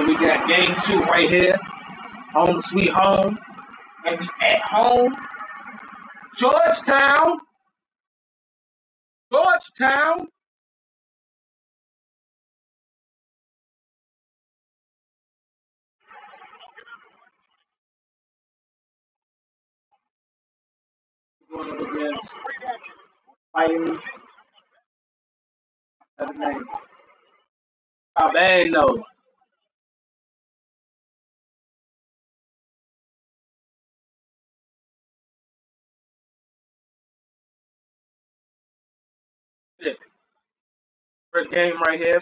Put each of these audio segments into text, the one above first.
And we got game two right here. Home sweet home. And we at home. Georgetown. Georgetown. Going up against Miami. That's name. Ah, man, no. First game right here.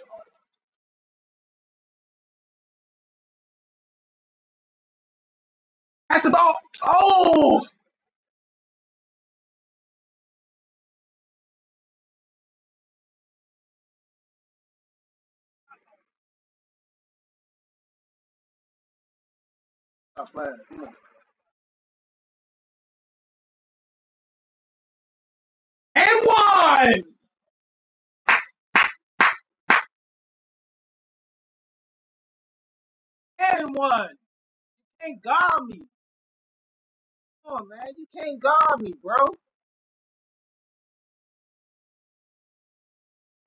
Pass the ball. Oh! Stop playing. Come on. And one! And one! You can't guard me. Come on, man. You can't guard me, bro. Come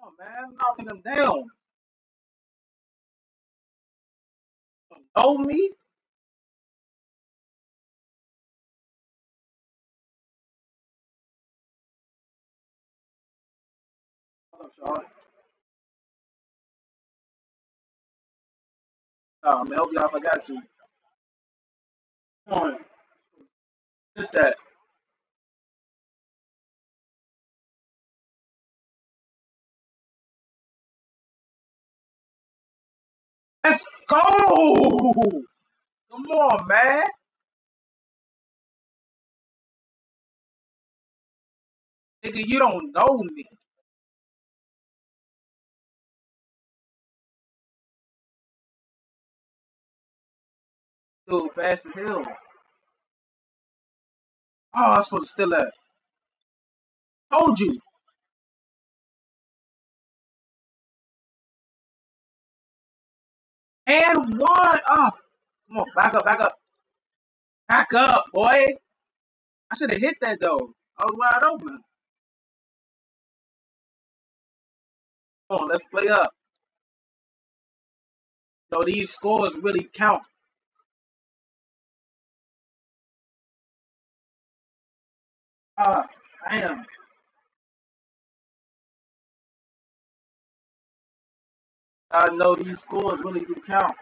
on, man. I'm knocking them down. Know me? Hold. Oh, man. Help y'all if I got you. Come on. Just that. Let's go! Come on, man. Nigga, you don't know me. Dude, fast as hell. Oh, I was supposed to steal that. Told you. And one. Oh, come on. Back up, back up. Back up, boy. I should have hit that, though. I was wide open. Come on, let's play up. No, these scores really count. Ah, damn. I know these scores really do count.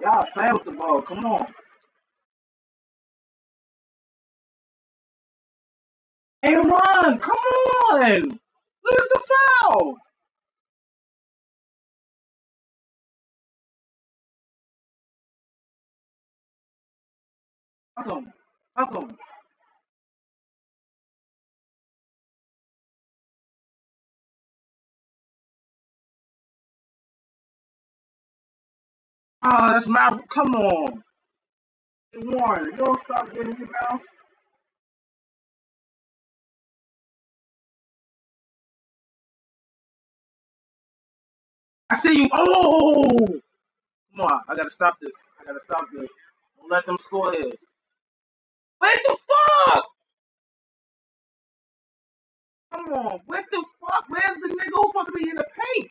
Y'all play with the ball. Come on. And one. Come on. Where's the foul? How come? How come? Ah, that's my. Come on. Warren, don't stop getting rebounds. I see you. Oh! Come on. I gotta stop this. I gotta stop this. Don't let them score here. What the fuck? Come on. What the fuck? Where's the nigga who's supposed to be in the paint?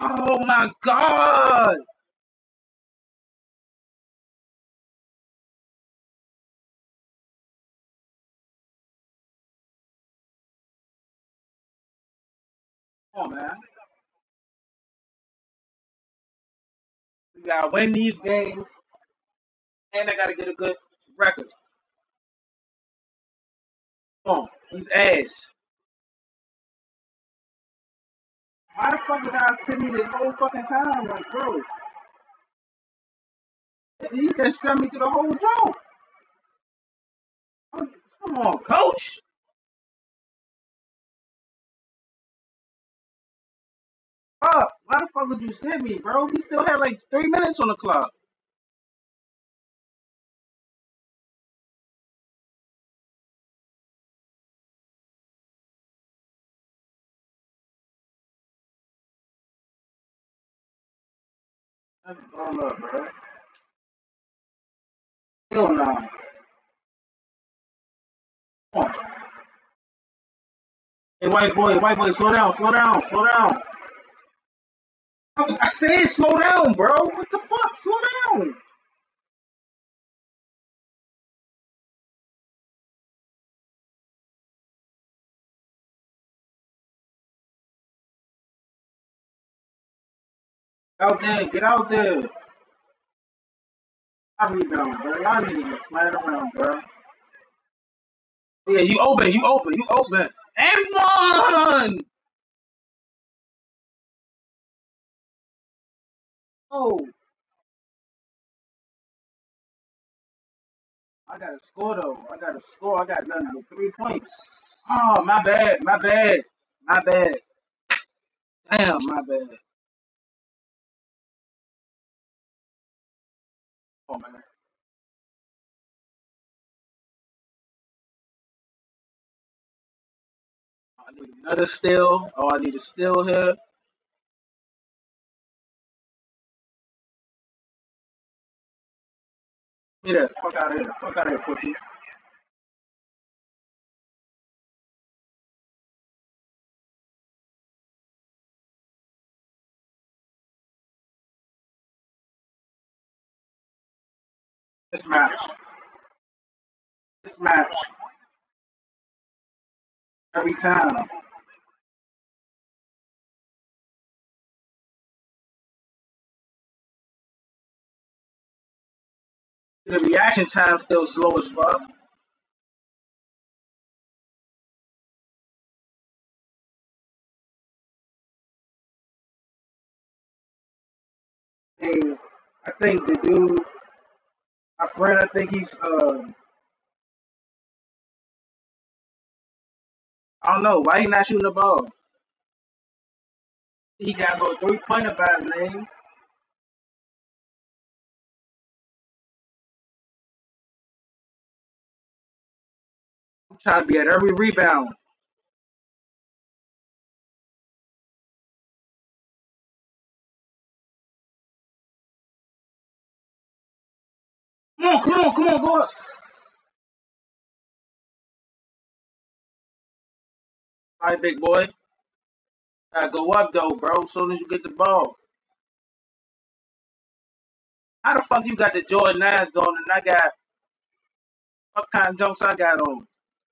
Oh my god. On, man. We gotta win these games, and I gotta get a good record. Come on. He's ass. Why the fuck did y'all send me this whole fucking time? Like, bro, you just sent me through the whole joke. Come on, coach. Fuck, why the fuck would you send me, bro? We still had like three minutes on the clock. That's blown up, bro. Hell no. Come on. Hey, white boy, white boy, slow down, slow down, slow down. I, said slow down, bro. What the fuck? Slow down. Out there, get out there. I rebound, bro. Y'all need to smacked around, bro. Yeah, you open, you open, you open. And one! Oh, I gotta score though. I gotta score. I got nothing but three points. Oh, my bad, my bad, my bad. Damn, my bad. Oh man. I need another steal. Oh, I need a steal here. That fuck out of here. Fuck out of here, pussy. This match. This match. Every time. The reaction time still slow as fuck. And I think the dude, my friend, I think he's, uh, I don't know, why he not shooting the ball? He got a little three pointer by his name. Trying to be at every rebound. Come on, come on, come on, go up. Right, big boy. Gotta go up though, bro. As soon as you get the ball. How the fuck you got the Jordan 9s on and I got what kind of jumps I got on?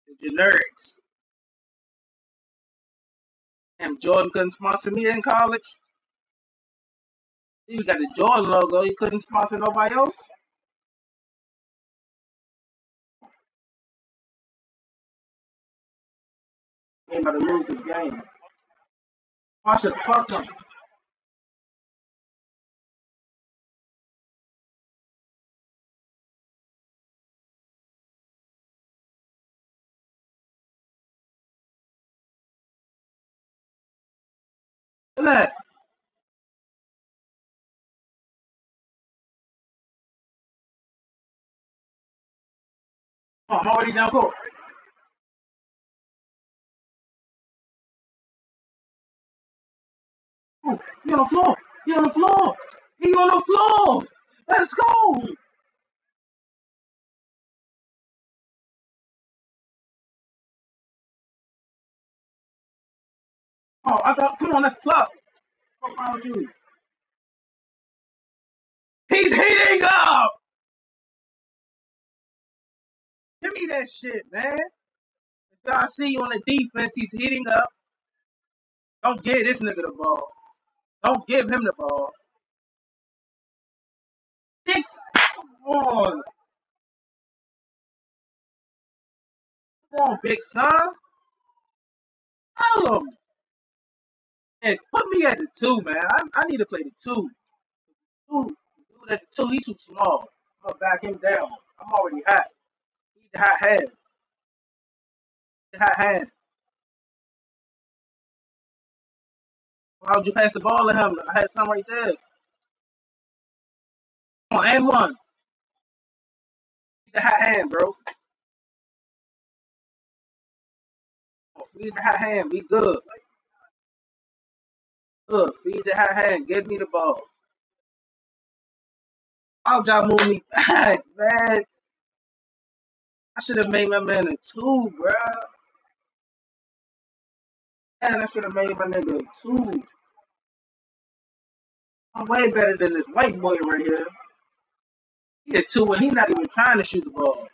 The generics. And Jordan couldn't sponsor me in college. He got the Jordan logo. He couldn't sponsor nobody else. Ain't about to lose this game. I should fuck him. Look that. Oh, I'm already down court. Oh, he on the floor. He on the floor. He on the floor. Let's go. Oh, I thought, Come on, let's plug. What's wrong with you? He's heating up. Give me that shit, man. If I see you on the defense, he's heating up. Don't give this nigga the ball. Don't give him the ball. Six. Come on. Come on, big son. Tell him. Put me at the two, man. I, I need to play the two. Two. At the two, he too small. I'm gonna back him down. I'm already hot. He's the hot hand. The hot hand. Why would you pass the ball to him? I had some right there. Come on, and one. the hot hand, bro. Feed the hot hand. We good. Good. Feed the hot hand. Give me the ball. I'll y'all move me back, man? I should have made my man a two, bro. Man, I should have made my nigga a two. I'm way better than this white boy right here. He a two and he not even trying to shoot the ball.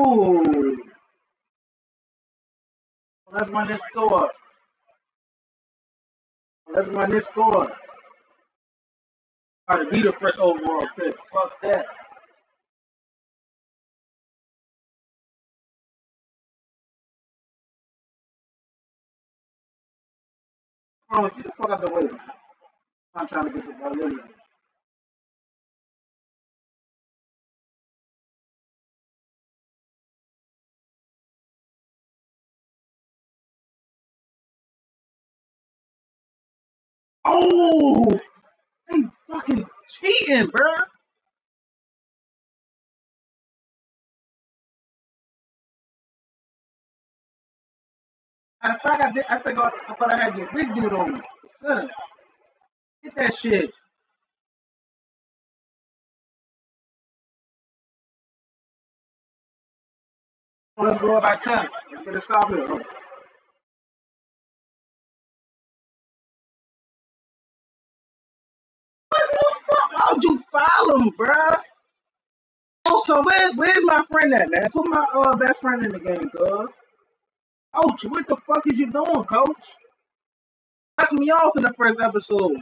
Ooh. Let's run this score. Let's run this score. Try to be the first overall pick. Fuck that. Come on, get the fuck out the way. I'm trying to get the ball in. Oh, they fucking cheating, bro. Of fact, I, did, I think I, I thought I had this big dude on me. Son, get that shit. Let's go up by 10. Let's get a stop here. Follow him, bruh? Oh, so where, where's my friend at, man? Put my uh, best friend in the game, cuz. Coach, what the fuck is you doing, coach? Cut me off in the first episode.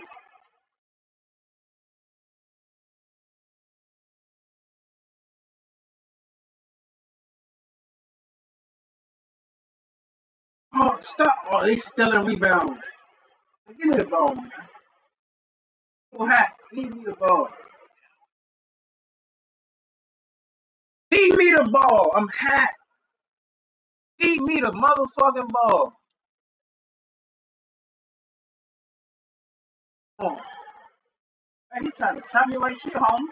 Oh, stop. Oh, they stealing rebounds. Give me the ball, man. Go hat. Leave me the ball. The ball. I'm hat. Feed me the motherfucking ball. Come on. Man, you trying to tell me like shit, homie.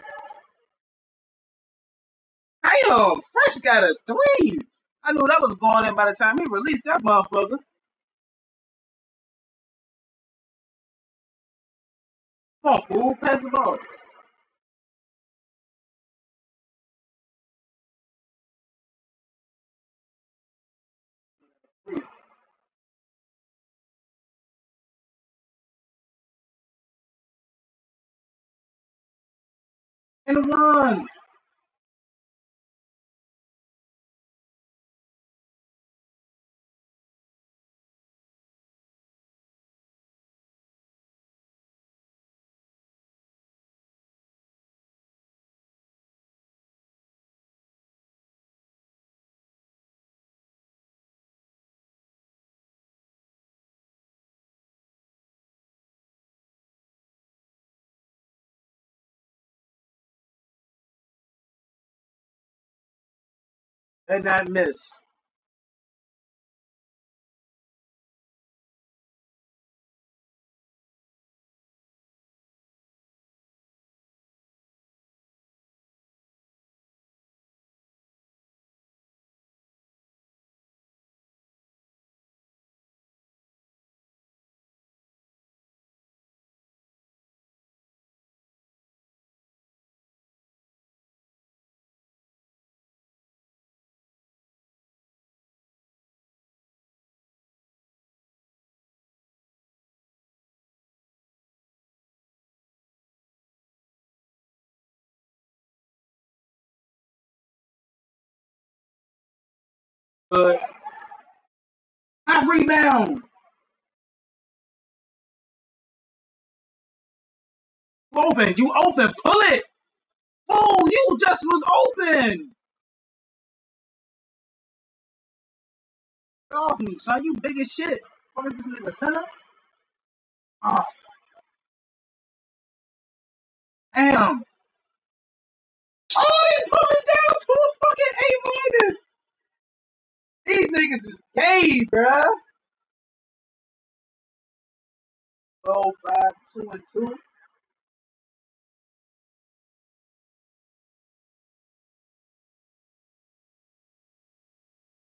Damn, Fresh got a three. I knew that was going in by the time he released that motherfucker. Come on, fool. Pass the ball. And one. And I miss. But I rebound. Open. You open. Pull it. Oh, you just was open. Off me, son. You big as shit. Fuck this nigga center? Oh. Damn. Oh, he's pulling down to a fucking A minus. These niggas is gay, bruh. Five, two, and two.